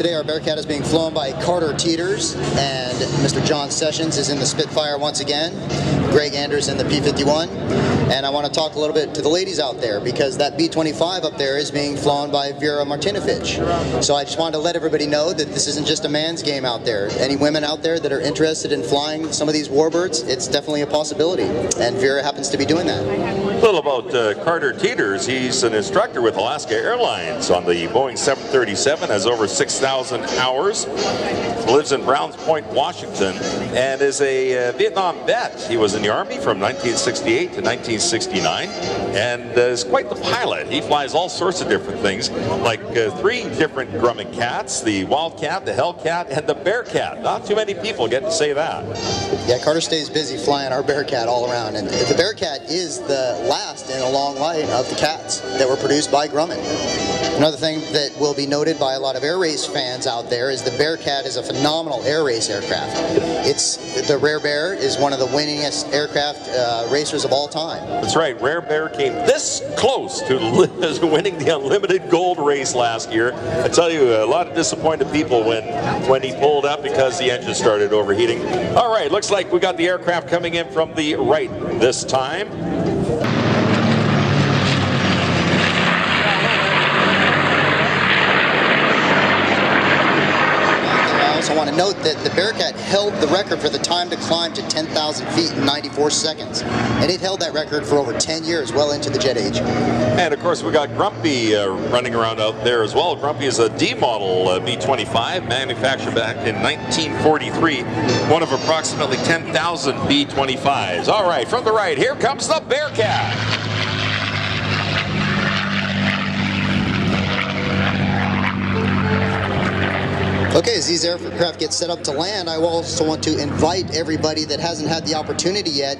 Today our Bearcat is being flown by Carter Teeters and Mr. John Sessions is in the Spitfire once again. Greg Anders in the P-51. And I want to talk a little bit to the ladies out there because that B-25 up there is being flown by Vera Martinovich. So I just wanted to let everybody know that this isn't just a man's game out there. Any women out there that are interested in flying some of these warbirds, it's definitely a possibility. And Vera happens to be doing that. A little about uh, Carter Teeters. He's an instructor with Alaska Airlines on the Boeing 737, has over 6,000 hours, lives in Browns Point, Washington, and is a uh, Vietnam vet. He was in the Army from 1968 to 1969 and uh, is quite the pilot. He flies all sorts of different things, like uh, three different Grumman cats, the Wildcat, the Hellcat, and the Bearcat. Not too many people get to say that. Yeah, Carter stays busy flying our Bearcat all around, and the Bearcat is the last in a long line of the cats that were produced by Grumman. Another thing that will be noted by a lot of air race fans out there is the Bearcat is a phenomenal air race aircraft. It's the Rare Bear is one of the winningest aircraft uh, racers of all time. That's right. Rare Bear came this close to winning the Unlimited Gold race last year. I tell you, a lot of disappointed people when when he pulled up because the engine started overheating. All right, looks like we got the aircraft coming in from the right this time. I want to note that the Bearcat held the record for the time to climb to 10,000 feet in 94 seconds. And it held that record for over 10 years, well into the jet age. And of course, we got Grumpy uh, running around out there as well. Grumpy is a D model uh, B-25, manufactured back in 1943, one of approximately 10,000 B-25s. All right, from the right, here comes the Bearcat. Okay, as these aircraft get set up to land, I also want to invite everybody that hasn't had the opportunity yet.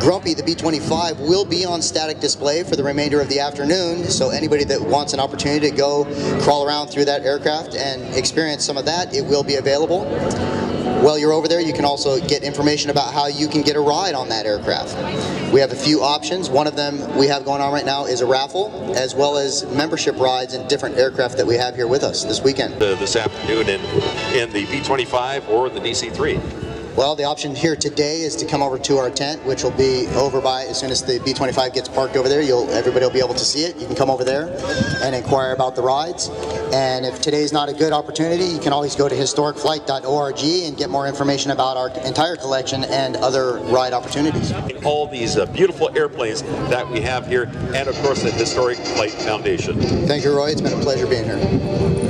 Grumpy, the B-25, will be on static display for the remainder of the afternoon, so anybody that wants an opportunity to go crawl around through that aircraft and experience some of that, it will be available. While you're over there, you can also get information about how you can get a ride on that aircraft. We have a few options. One of them we have going on right now is a raffle, as well as membership rides in different aircraft that we have here with us this weekend. Uh, this afternoon in, in the B-25 or the DC-3. Well, the option here today is to come over to our tent, which will be over by, as soon as the B-25 gets parked over there, you'll everybody will be able to see it. You can come over there and inquire about the rides. And if today's not a good opportunity, you can always go to historicflight.org and get more information about our entire collection and other ride opportunities. All these uh, beautiful airplanes that we have here, and of course the Historic Flight Foundation. Thank you, Roy. It's been a pleasure being here.